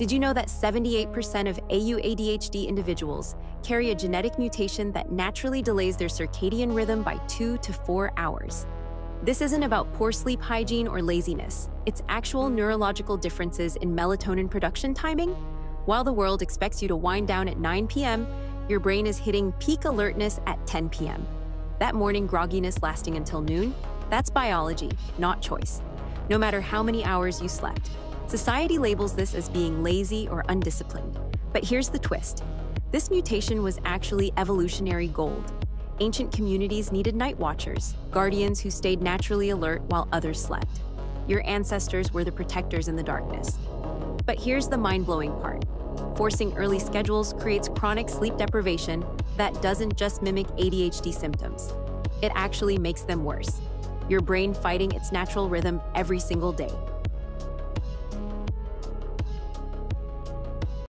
Did you know that 78% of AuDHD individuals carry a genetic mutation that naturally delays their circadian rhythm by two to four hours? This isn't about poor sleep hygiene or laziness. It's actual neurological differences in melatonin production timing. While the world expects you to wind down at 9 p.m., your brain is hitting peak alertness at 10 p.m. That morning grogginess lasting until noon, that's biology, not choice. No matter how many hours you slept. Society labels this as being lazy or undisciplined. But here's the twist. This mutation was actually evolutionary gold. Ancient communities needed night watchers, guardians who stayed naturally alert while others slept. Your ancestors were the protectors in the darkness. But here's the mind-blowing part. Forcing early schedules creates chronic sleep deprivation that doesn't just mimic ADHD symptoms. It actually makes them worse. Your brain fighting its natural rhythm every single day.